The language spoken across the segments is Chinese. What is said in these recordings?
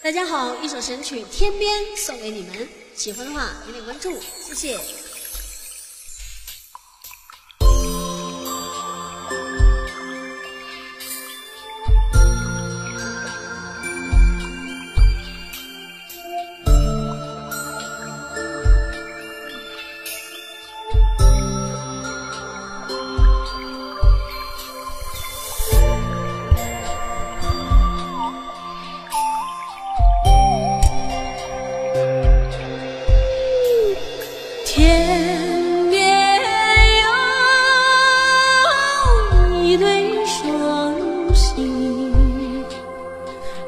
大家好，一首神曲《天边》送给你们，喜欢的话点点关注，谢谢。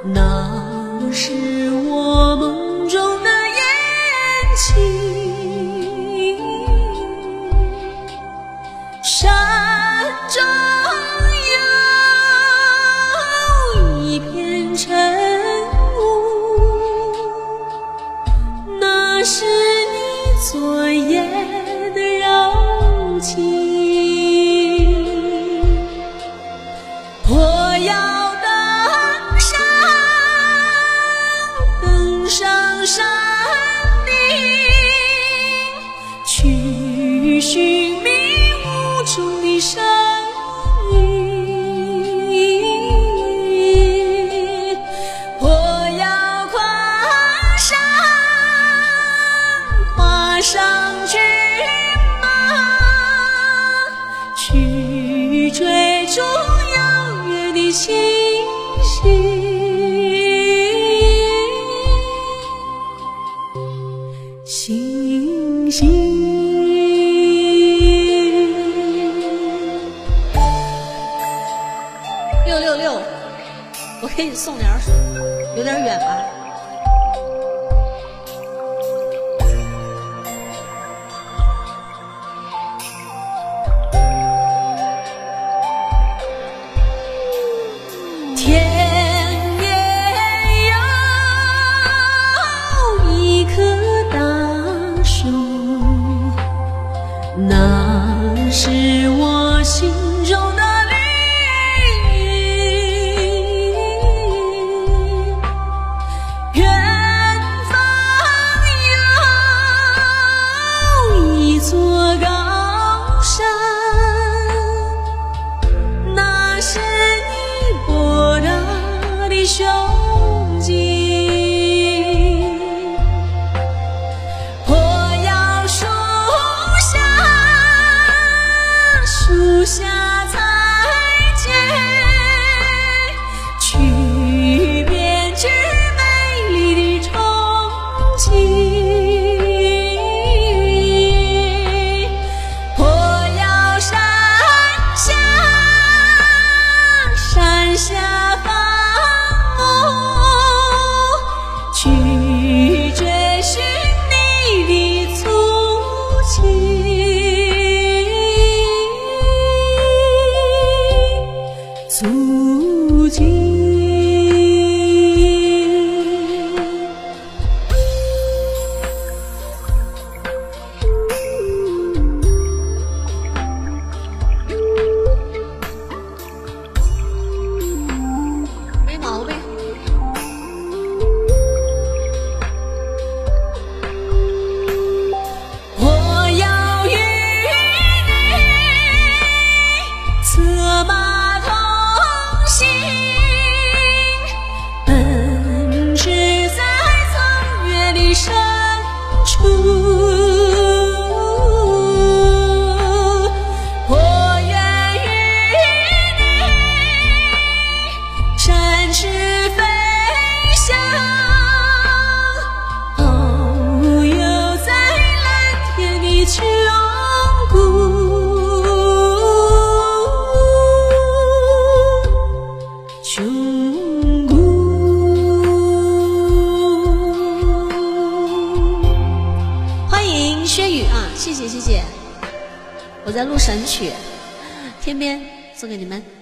那是我们。星星。星星。六六六，我给你送点水，有点远啊。薛宇啊谢谢谢谢。我在录神曲天边送给你们。